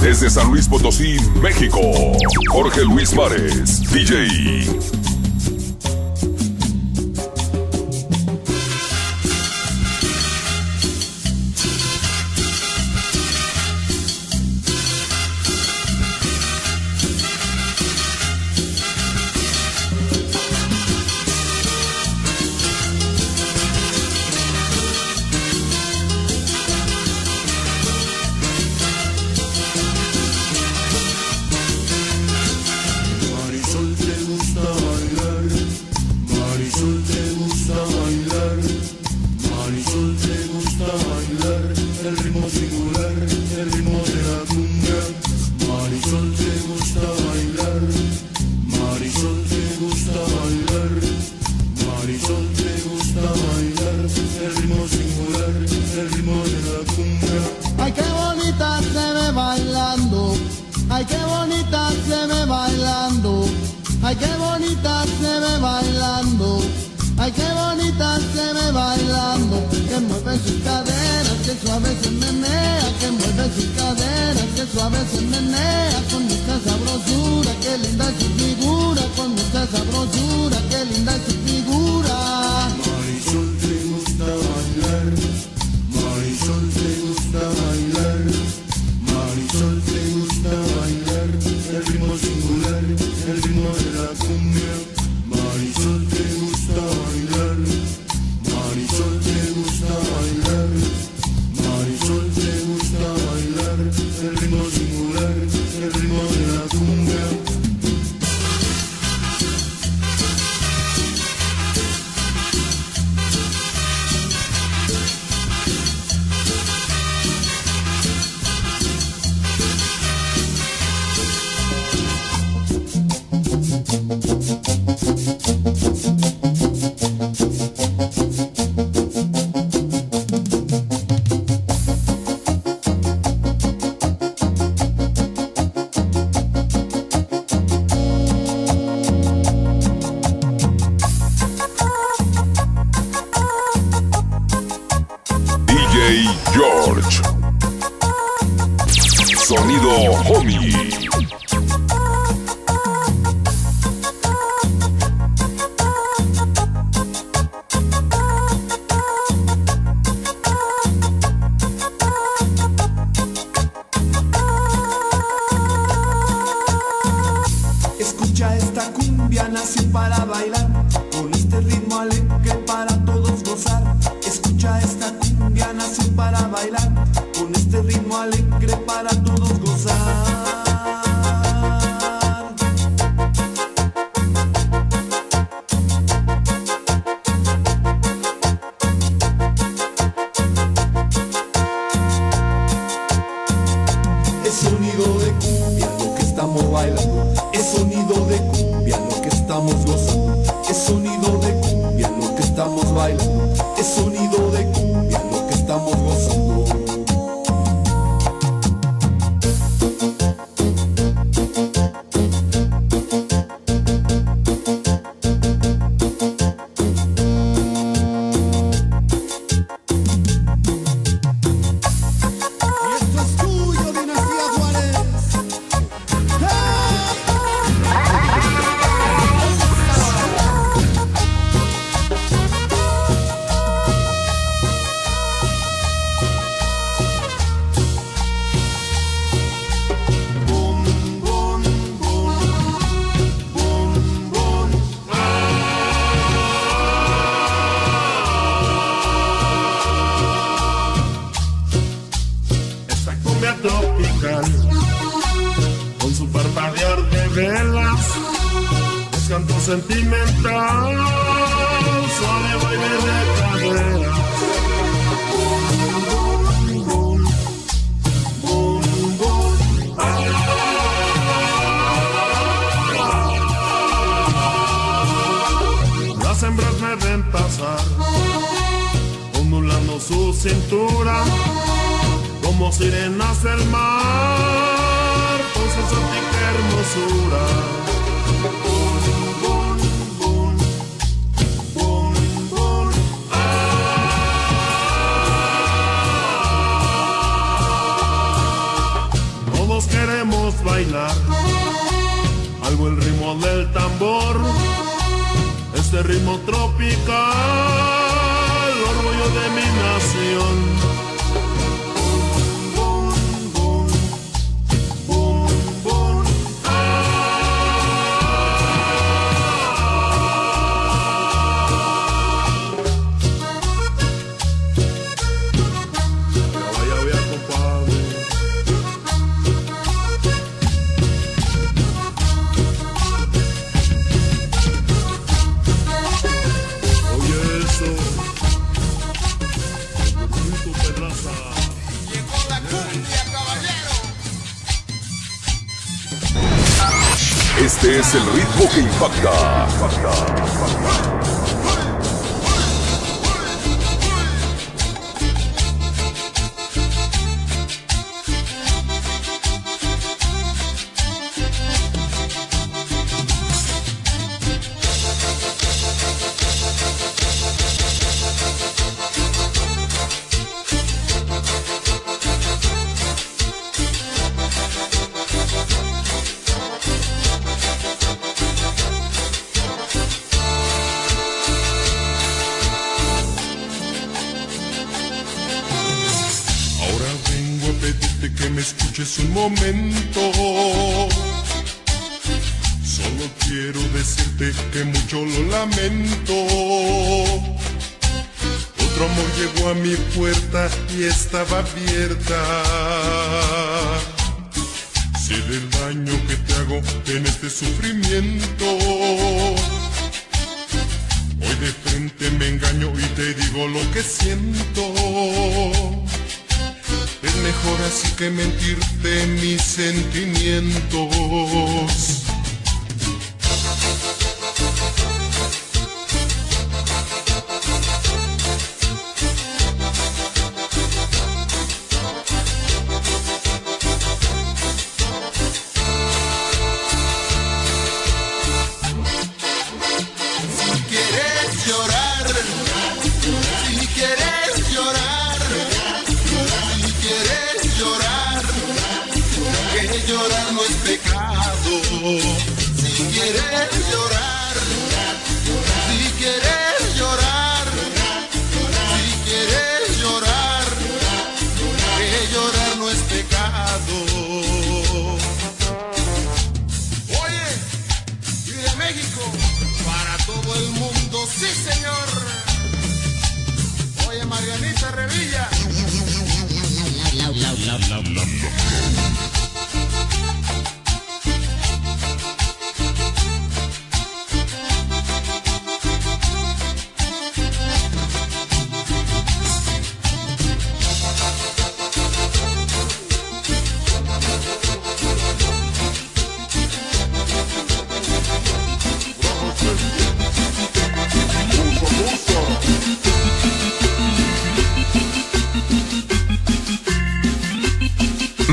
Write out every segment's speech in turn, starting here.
Desde San Luis Potosí, México, Jorge Luis Mares, DJ. te gusta bailar el ritmo singular, el ritmo de la cumbia. Ay, qué bonita se ve bailando, ay, qué bonita se ve bailando, ay, qué bonita se ve bailando. Ay, qué bonita se ve bailando, que mueve sus caderas, que suave se menea, que mueve sus caderas, que suave se menea, con mucha sabrosura, que linda es su figura, con mucha sabrosura, que linda es su figura. sentimental, suave baile de carrera. Las hembras me ven pasar, ondulando su cintura, como sirenas del mar, con su hermosura. Algo el ritmo del tambor, este ritmo tropical, orgullo de mi nación. Escuches un momento. Solo quiero decirte que mucho lo lamento. Otro amor llegó a mi puerta y estaba abierta. Sé del daño que te hago en este sufrimiento. Hoy de frente me engaño y te digo lo que siento. Es mejor así que mentirte mis sentimientos.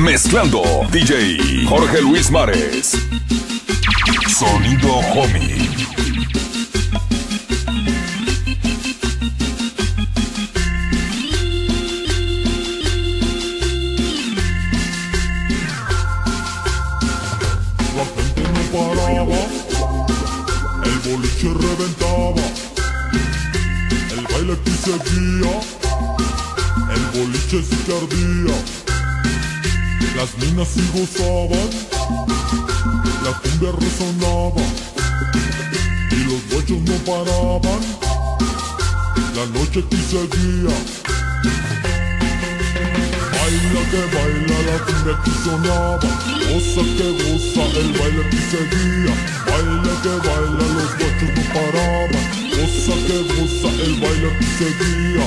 Mezclando DJ Jorge Luis Mares. Sonido Homie. La gente no paraba, el boliche reventaba, el baile aquí seguía, el boliche que ardía, las niñas sí gozaban, la cumbia resonaba, y los bochos no paraban, la noche aquí seguía. Baila que baila la cumbia que sonaba Goza que goza el baile que seguía Baila que baila los guachos no paraban Goza que goza el baile que seguía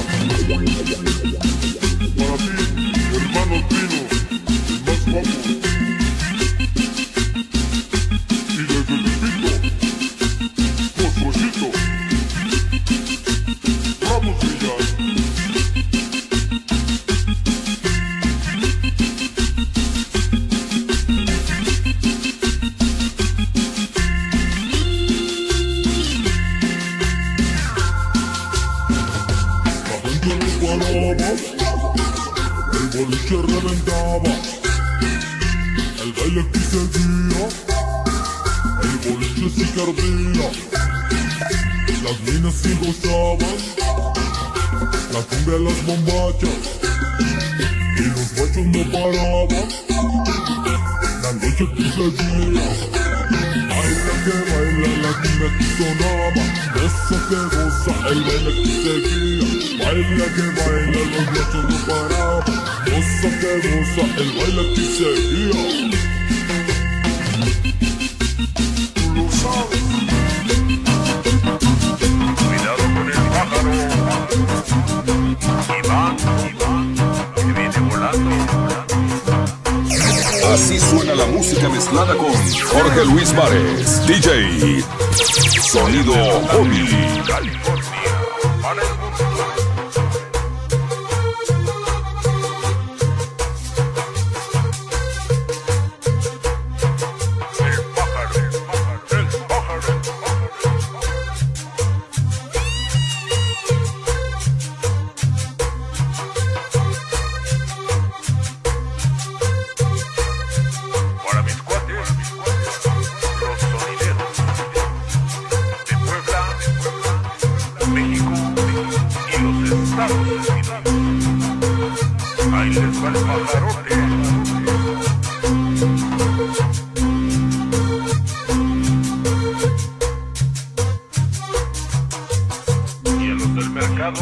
la música mezclada con Jorge Luis Vares, DJ. Sonido Hobby. Cada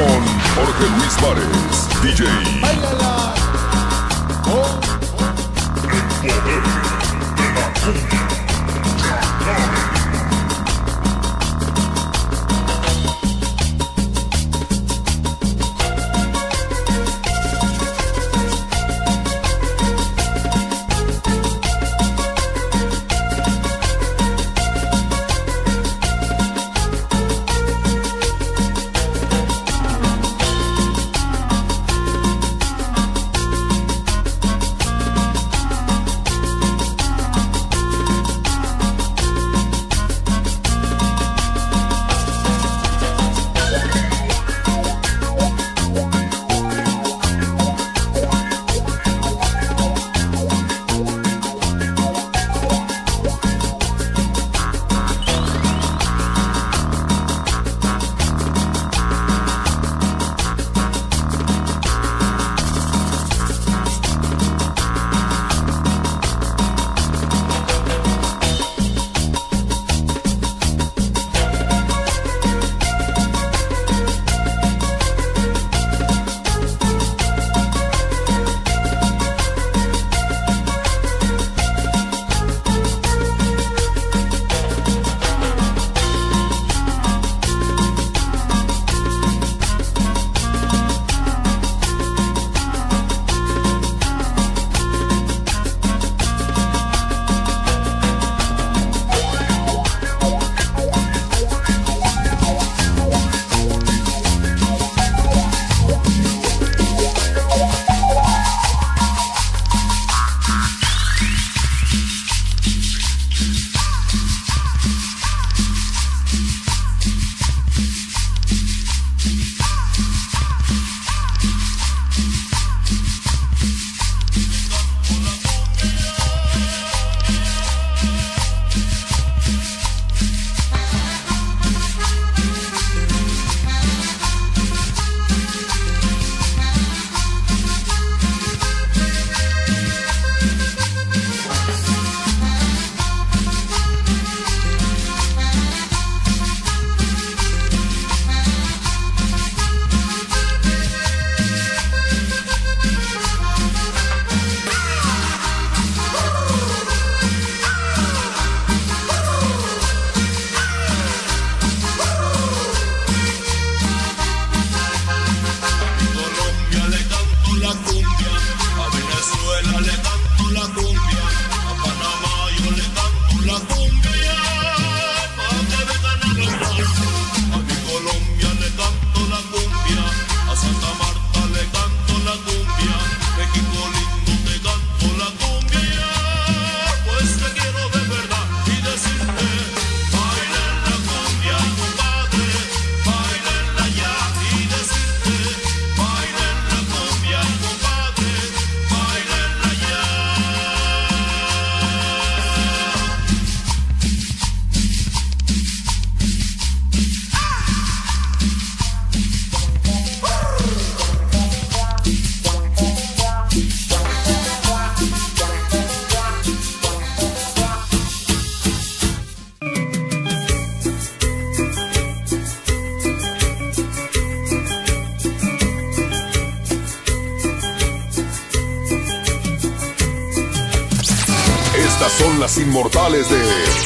con Jorge Luis Párez, DJ. ¡Báilala! Oh, oh. El poder de la cumbia.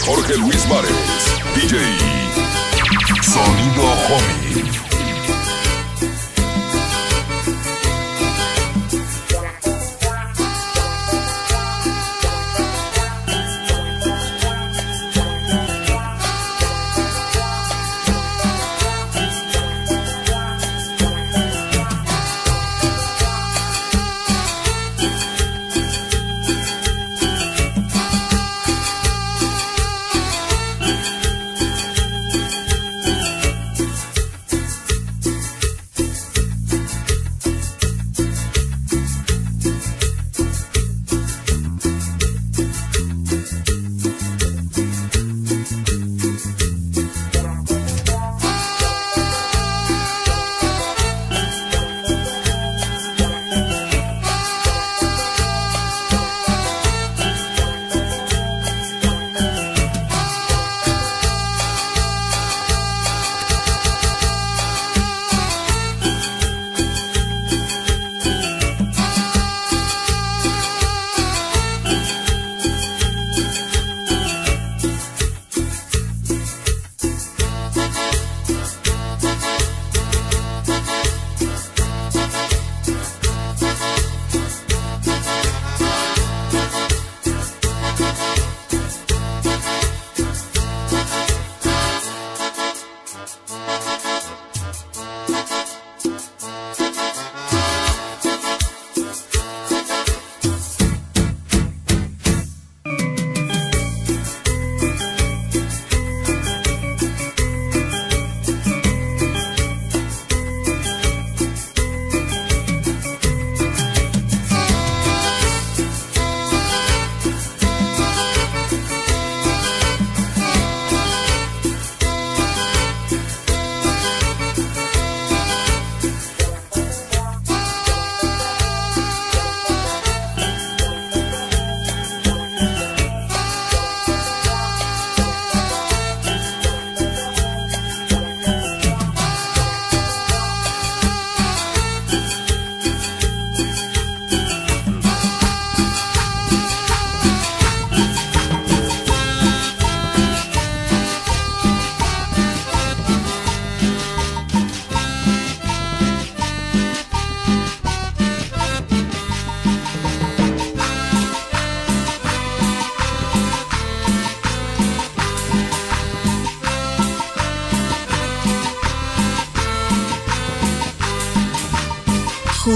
Jorge Luis Mares,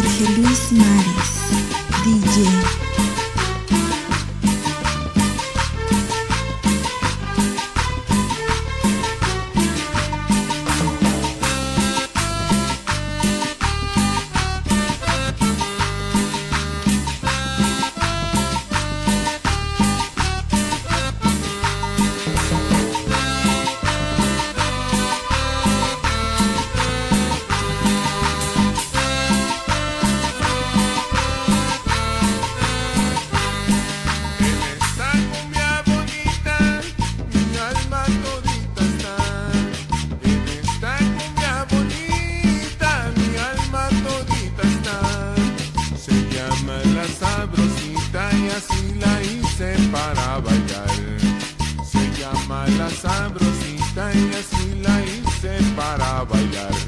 Jorge Luis Mares, así la hice para bailar. Se llama la sabrosita y así la hice para bailar.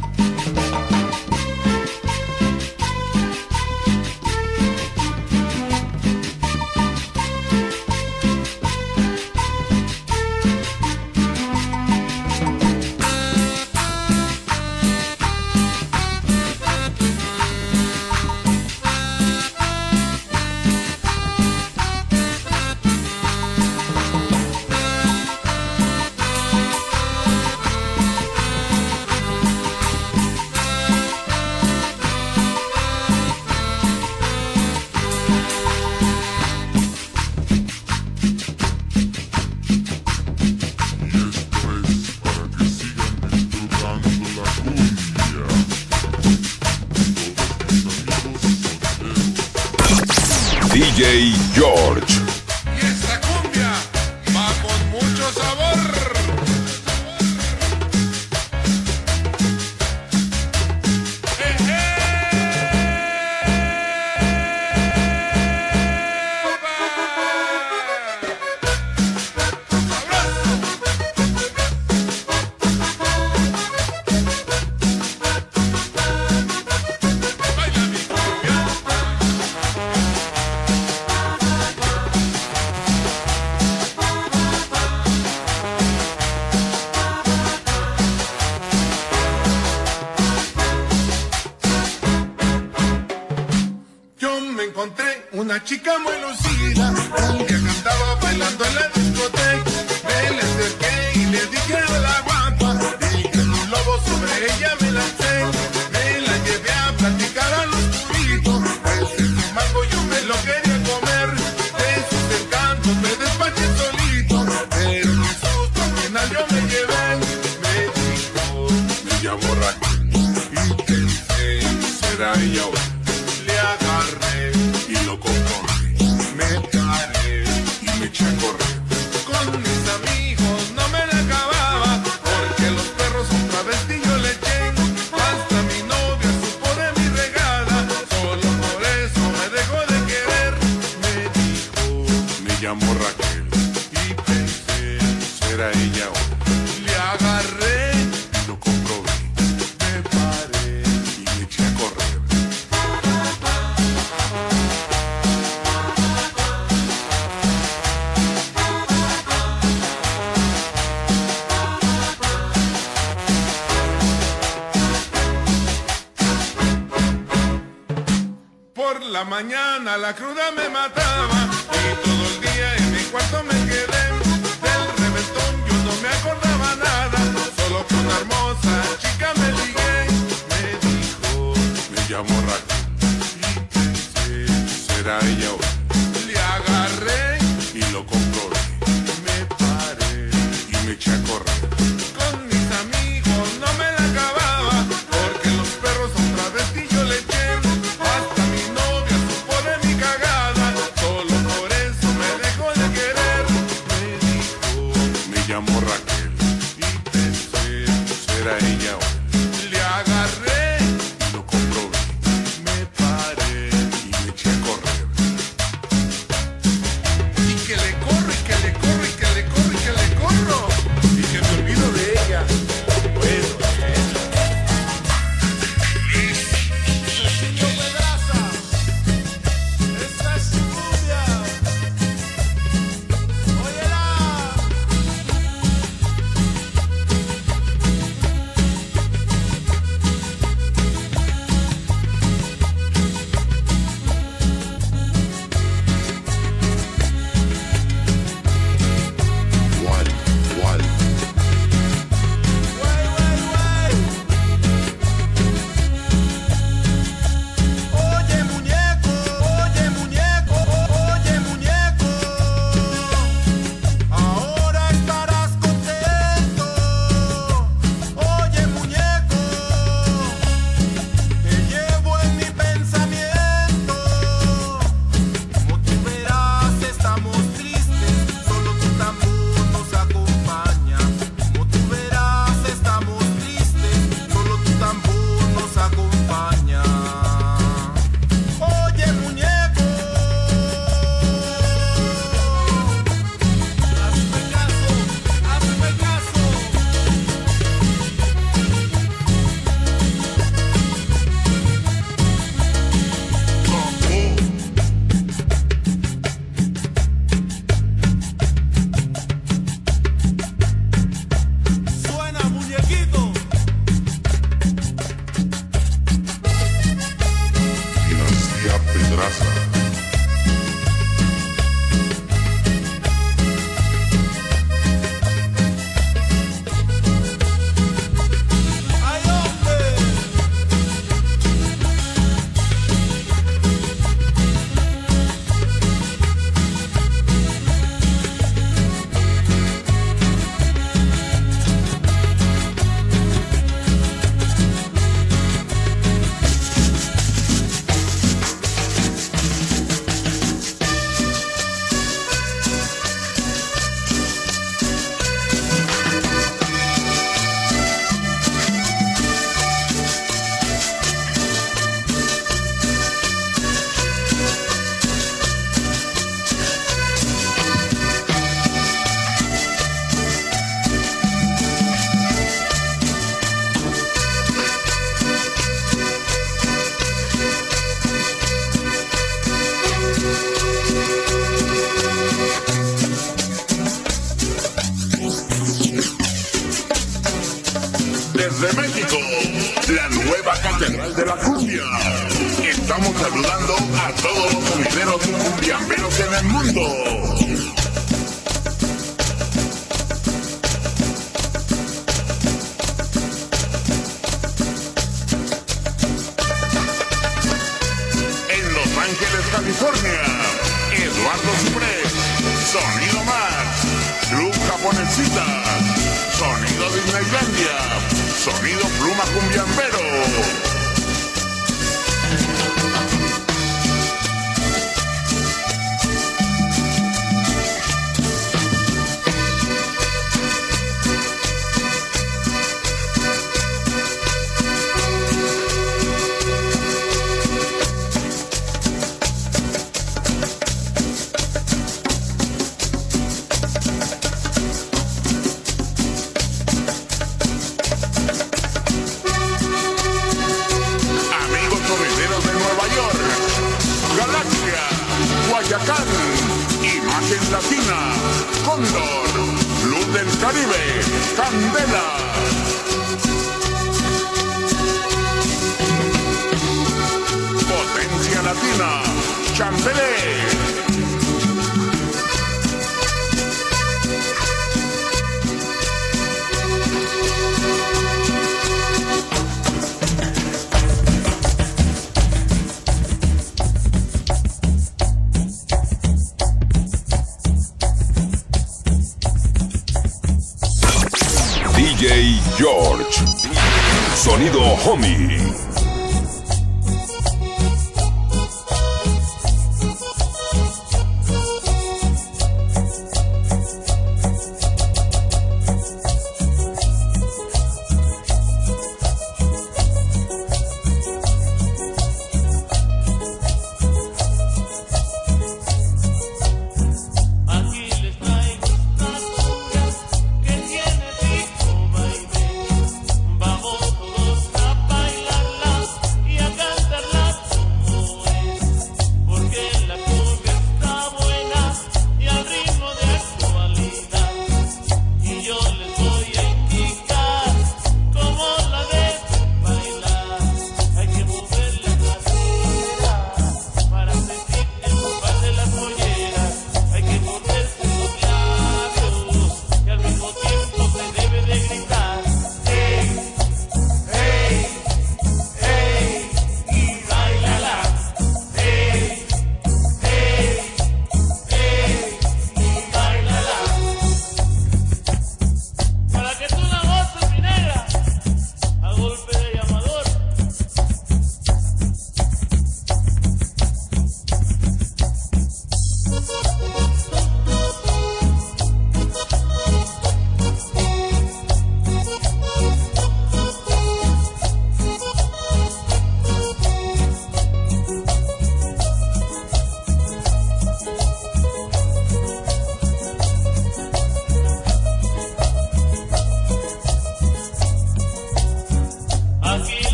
DJ George. estamos saludando a todos los cubileros y cumbiamberos en el mundo. En Los Ángeles, California, Eduardo Suprés, Sonido Max, Club Japonesita, Sonido Disneylandia, Sonido Pluma Cumbiambe.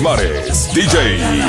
Mares, DJ.